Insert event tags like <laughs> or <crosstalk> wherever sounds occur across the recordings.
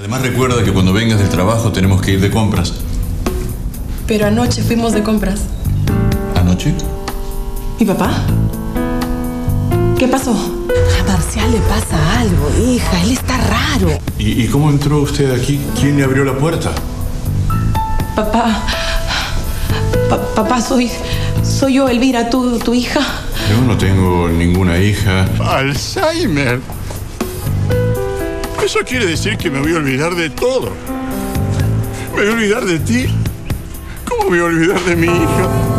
Además recuerda que cuando vengas del trabajo tenemos que ir de compras. Pero anoche fuimos de compras. ¿Anoche? ¿Mi papá? ¿Qué pasó? A Marcial le pasa algo, hija. Él está raro. ¿Y, y cómo entró usted aquí? ¿Quién le abrió la puerta? Papá. Pa- papá, soy. Soy yo, Elvira, tu, tu hija. Yo no tengo ninguna hija. Alzheimer. Eso quiere decir que me voy a olvidar de todo. Me voy a olvidar de ti. ¿Cómo me voy a olvidar de mi hija?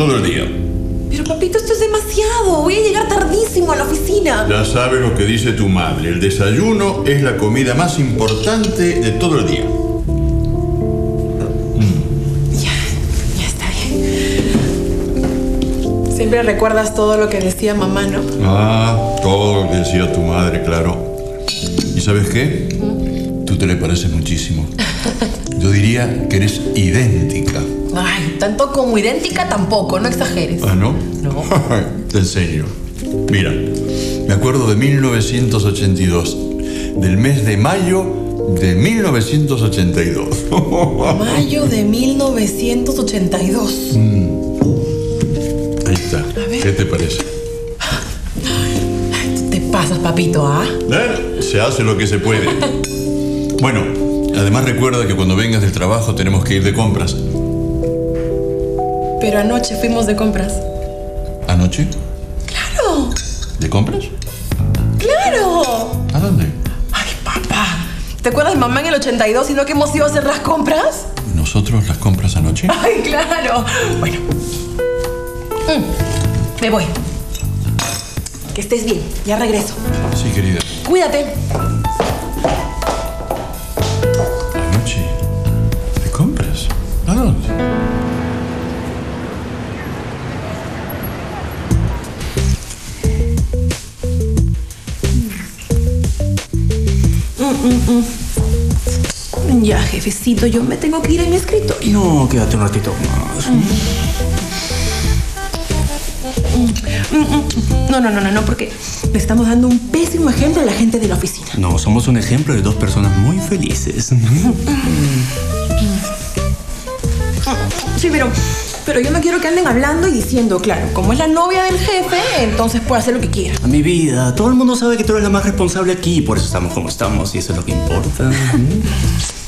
Todo el día. Pero papito, esto es demasiado. Voy a llegar tardísimo a la oficina. Ya sabes lo que dice tu madre. El desayuno es la comida más importante de todo el día. Ya, ya está bien. Siempre recuerdas todo lo que decía mamá, ¿no? Ah, todo lo que decía tu madre, claro. ¿Y sabes qué? Tú te le pareces muchísimo. Yo diría que eres idéntica. Ay, tanto como idéntica tampoco, no exageres. ¿Ah, no? No. <laughs> Te enseño. Mira, me acuerdo de 1982, del mes de mayo de 1982. <laughs> Mayo de 1982. Ahí está. ver. ¿Qué te parece? Te pasas, papito, ¿ah? Eh, Se hace lo que se puede. <laughs> Bueno, además recuerda que cuando vengas del trabajo tenemos que ir de compras. Pero anoche fuimos de compras. ¿Anoche? ¡Claro! ¿De compras? ¡Claro! ¿A dónde? Ay, papá. ¿Te acuerdas de mamá en el 82 y no que hemos ido a hacer las compras? ¿Nosotros las compras anoche? Ay, claro. Bueno. Mm, me voy. Que estés bien. Ya regreso. Sí, querida. Cuídate. ¿Anoche? ¿De compras? ¿A dónde? Jefecito, yo me tengo que ir a mi escritorio. No, quédate un ratito más. No, no, no, no, no, porque le estamos dando un pésimo ejemplo a la gente de la oficina. No, somos un ejemplo de dos personas muy felices. <laughs> Sí, pero, pero yo no quiero que anden hablando y diciendo, claro, como es la novia del jefe, entonces puede hacer lo que quiera. A mi vida, todo el mundo sabe que tú eres la más responsable aquí por eso estamos como estamos y eso es lo que importa. <laughs>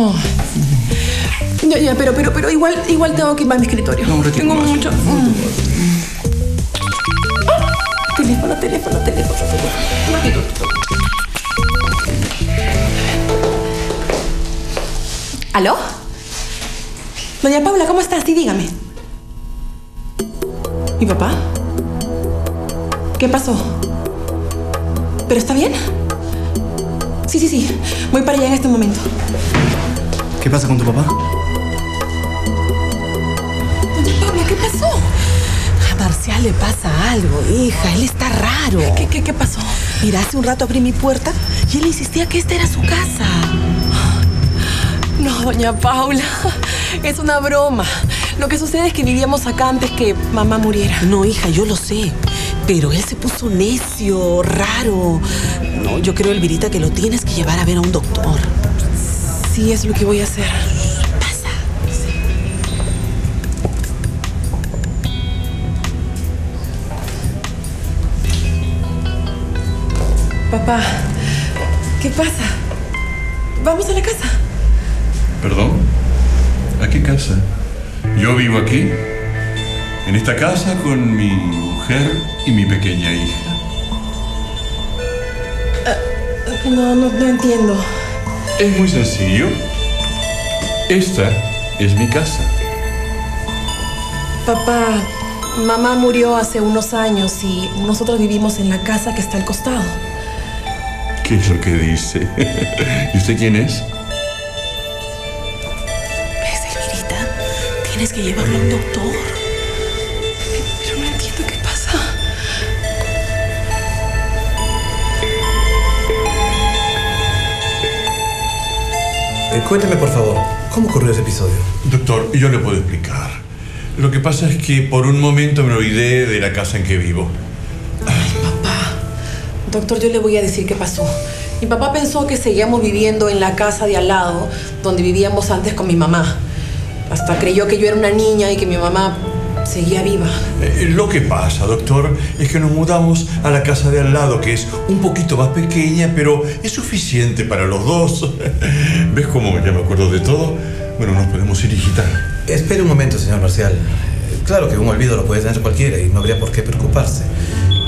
Oh. Ya, ya, pero, pero, pero igual, igual tengo que ir a mi escritorio. No, un ratito tengo más. mucho. Mm. Ah, Teléfono, teléfono, teléfono, teléfono. Un ratito. ¿Aló? Doña Paula, ¿cómo estás? Sí, dígame. ¿Mi papá? ¿Qué pasó? ¿Pero está bien? Sí, sí, sí. Voy para allá en este momento. ¿Qué pasa con tu papá? Doña Paula, ¿qué pasó? A Marcial le pasa algo, hija. Él está raro. ¿Qué, qué, qué pasó? Mira, hace un rato abrí mi puerta y él insistía que esta era su casa. No, doña Paula. Es una broma. Lo que sucede es que vivíamos acá antes que mamá muriera. No, hija, yo lo sé. Pero él se puso necio, raro. No, yo creo, Elvirita, que lo tienes que llevar a ver a un doctor. Sí, es lo que voy a hacer. Pasa. Papá, ¿qué pasa? Vamos a la casa. ¿Perdón? ¿A qué casa? Yo vivo aquí, en esta casa con mi mujer y mi pequeña hija. No, no, no entiendo. Es muy sencillo. Esta es mi casa. Papá, mamá murió hace unos años y nosotros vivimos en la casa que está al costado. ¿Qué es lo que dice? <laughs> ¿Y usted quién es? ¿Ves, Elvirita? Tienes que llevarlo a un doctor. Eh, cuénteme, por favor, ¿cómo ocurrió ese episodio? Doctor, yo le puedo explicar. Lo que pasa es que por un momento me olvidé de la casa en que vivo. Papá, doctor, yo le voy a decir qué pasó. Mi papá pensó que seguíamos viviendo en la casa de al lado, donde vivíamos antes con mi mamá. Hasta creyó que yo era una niña y que mi mamá seguía viva. Eh, lo que pasa, doctor, es que nos mudamos a la casa de al lado, que es un poquito más pequeña, pero es suficiente para los dos. <laughs> ¿Ves cómo ya me acuerdo de todo? Bueno, nos podemos ir, hijita. Espere un momento, señor Marcial. Eh, Claro que un olvido lo puede tener cualquiera y no habría por qué preocuparse.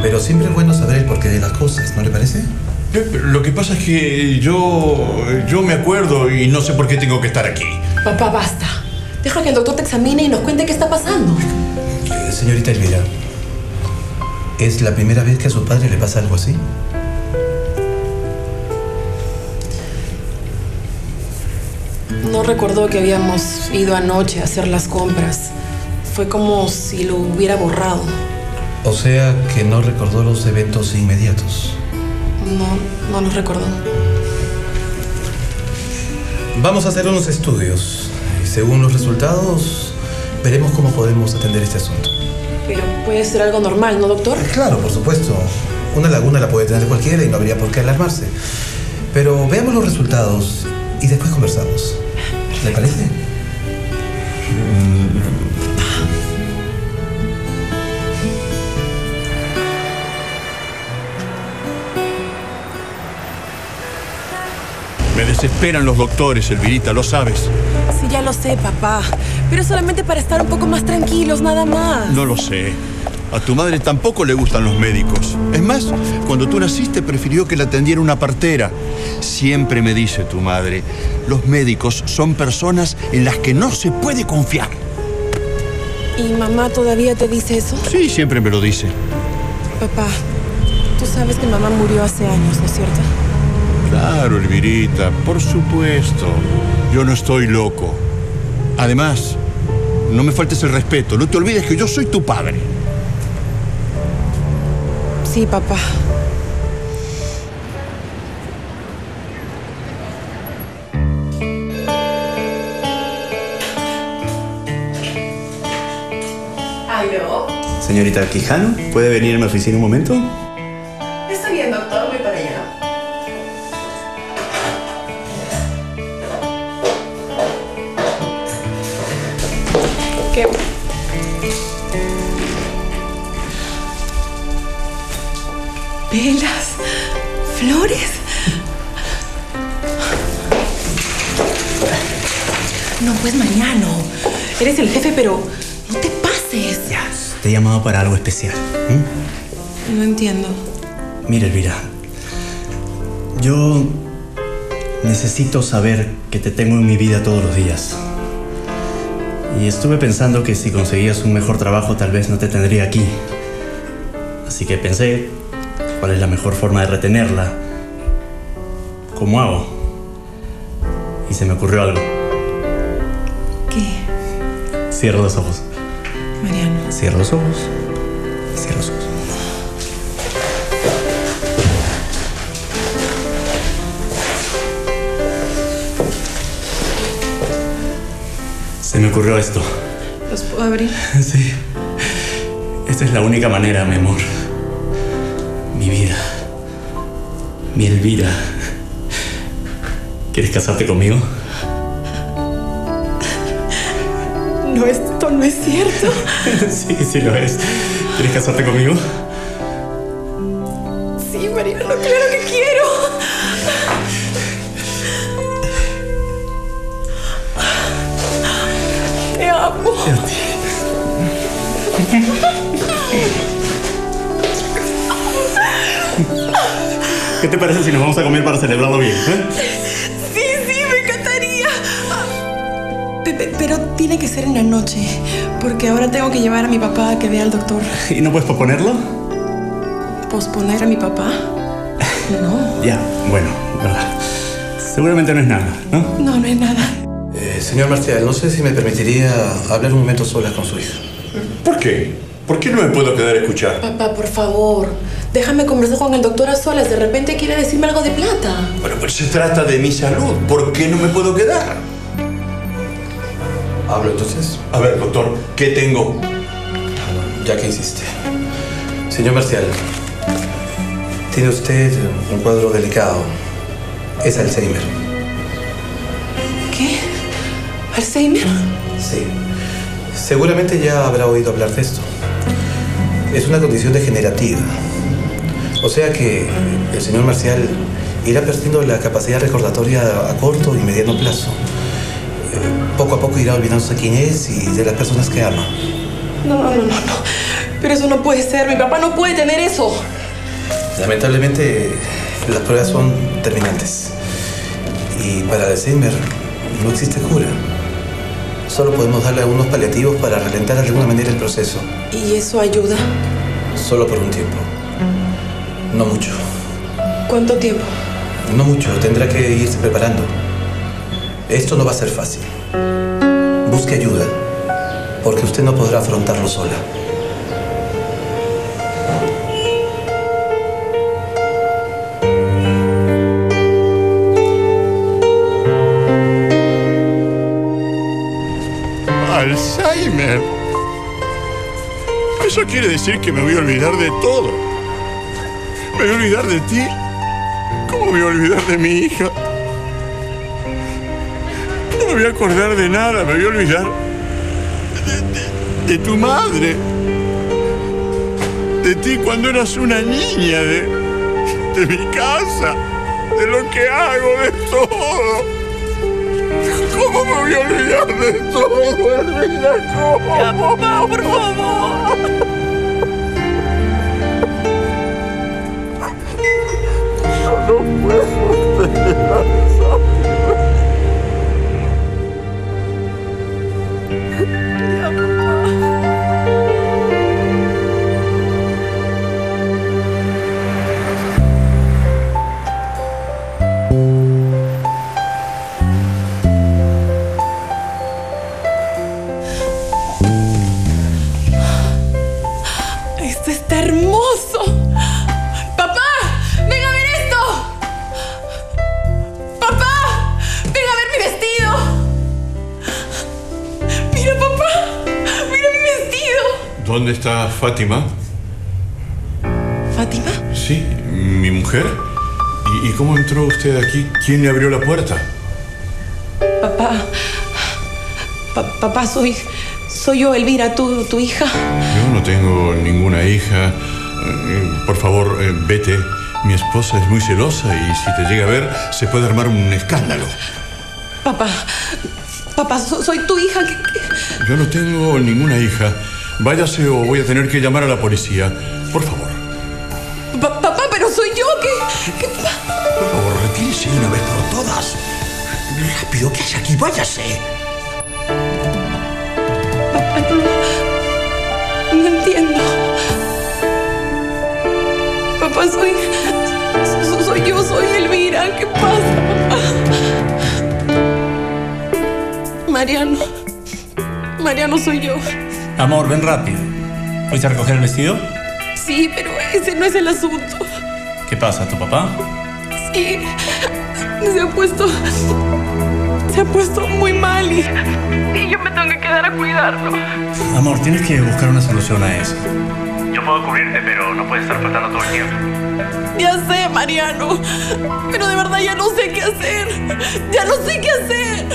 Pero siempre es bueno saber el porqué de las cosas, ¿no le parece? Eh, Lo que pasa es que yo, yo me acuerdo y no sé por qué tengo que estar aquí. Papá, basta. Deja que el doctor te examine y nos cuente qué está pasando. Señorita Elvira, ¿es la primera vez que a su padre le pasa algo así? No recordó que habíamos ido anoche a hacer las compras. Fue como si lo hubiera borrado. O sea que no recordó los eventos inmediatos. No, no los recordó. Vamos a hacer unos estudios. Y según los resultados, veremos cómo podemos atender este asunto. Pero puede ser algo normal, ¿no, doctor? Claro, por supuesto. Una laguna la puede tener cualquiera y no habría por qué alarmarse. Pero veamos los resultados y después conversamos. ¿Le parece? Me desesperan los doctores, Elvirita, lo sabes. Sí, ya lo sé, papá. Pero solamente para estar un poco más tranquilos, nada más. No lo sé. A tu madre tampoco le gustan los médicos. Es más, cuando tú naciste prefirió que la atendiera una partera. Siempre me dice tu madre, los médicos son personas en las que no se puede confiar. ¿Y mamá todavía te dice eso? Sí, siempre me lo dice. Papá, tú sabes que mamá murió hace años, ¿no es cierto? Claro, Elvirita, por supuesto. Yo no estoy loco. Además, no me faltes el respeto. No te olvides que yo soy tu padre. Sí, papá. ¿Aló? Señorita Quijano, ¿puede venir a mi oficina un momento? Velas, flores. No, pues Mariano. Eres el jefe, pero no te pases. Ya, te he llamado para algo especial. ¿m? No entiendo. Mira, Elvira. Yo necesito saber que te tengo en mi vida todos los días. Y estuve pensando que si conseguías un mejor trabajo tal vez no te tendría aquí. Así que pensé cuál es la mejor forma de retenerla. ¿Cómo hago? Y se me ocurrió algo. ¿Qué? Cierra los ojos. Mariano. Cierra los ojos. Cierra los ojos. Se me ocurrió esto. ¿Los puedo abrir? <laughs> Sí. Esta es la única manera, mi amor. Mi vida. Mi Elvira. ¿Quieres casarte conmigo? No, esto no es cierto. <laughs> sí, sí lo es. ¿Quieres casarte conmigo? Te parece si nos vamos a comer para celebrarlo bien? eh? Sí, sí, me encantaría. Ah, pe- pe- Pero tiene que ser en la noche, porque ahora tengo que llevar a mi papá a que vea al doctor. ¿Y no puedes posponerlo? ¿Posponer a mi papá? <laughs> No, Ya, bueno, verdad. Seguramente no es nada, ¿no? no, no es nada. Eh, señor Marcial, no sé si me permitiría hablar un momento sola con su hija. ¿Por qué? ¿Por qué no me puedo quedar a escuchar? Papá, por favor, déjame conversar con el doctor a solas. De repente quiere decirme algo de plata. Bueno, pero se trata de mi salud. ¿Por qué no me puedo quedar? ¿Hablo entonces? A ver, doctor, ¿qué tengo? Ya que insiste. Señor Marcial, tiene usted un cuadro delicado. Es Alzheimer. ¿Qué? ¿Alzheimer? Sí. Seguramente ya habrá oído hablar de esto. Es una condición degenerativa. O sea que el señor Marcial irá perdiendo la capacidad recordatoria a corto y mediano plazo. Eh, Poco a poco irá olvidándose quién es y de las personas que ama. No, no, no, no, no. Pero eso no puede ser. Mi papá no puede tener eso. Lamentablemente, las pruebas son terminantes. Y para Alzheimer no existe cura. Solo podemos darle algunos paliativos para relentar de alguna manera el proceso. ¿Y eso ayuda? Solo por un tiempo. No mucho. ¿Cuánto tiempo? No mucho. Tendrá que irse preparando. Esto no va a ser fácil. Busque ayuda, porque usted no podrá afrontarlo sola. Alzheimer. Eso quiere decir que me voy a olvidar de todo. Me voy a olvidar de ti. ¿Cómo me voy a olvidar de mi hija? No me voy a acordar de nada, me voy a olvidar de, de- de tu madre. De ti cuando eras una niña, de, de mi casa, de lo que hago, de todo. ¿Cómo me voy a olvidar de todo? ¿Cómo? Papá, por favor. 我都不会说嘴里那 ¿Dónde está Fátima? Fátima, Sí, mi mujer. ¿Y, y cómo entró usted aquí? ¿Quién le abrió la puerta? papá, pa- papá, soy, soy yo, Elvira, tu, tu hija. Yo no tengo ninguna hija. Eh, Por favor, eh, vete. Mi esposa es muy celosa y si te llega a ver, se puede armar un escándalo. Papá, papá, so- soy tu hija. Yo no tengo ninguna hija. Váyase o voy a tener que llamar a la policía. Por favor, Pa- papá, pero soy yo. ¿Qué, qué pa- Por favor, retírese una vez por todas. Rápido, ¿qué hace aquí? Váyase. No entiendo. Papá, soy. so- Soy yo, soy Elvira. ¿Qué pasa, papá? Mariano. Mariano soy yo. Amor, ven rápido. ¿Fuiste a recoger el vestido? Sí, pero ese no es el asunto. ¿Qué pasa, tu papá? Sí. Se ha puesto. Se ha puesto muy mal y. Y yo me tengo que quedar a cuidarlo. Amor, tienes que buscar una solución a eso. Yo puedo cubrirte, pero no puedes estar faltando todo el tiempo. Ya sé, Mariano. Pero de verdad ya no sé qué hacer. Ya no sé qué hacer.